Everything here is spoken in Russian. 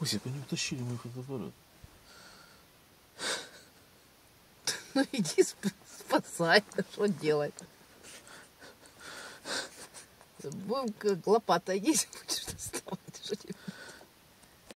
Осип, они утащили мой фотоаппарат. Ну иди сп- спасай, что делать? Будем как лопата есть.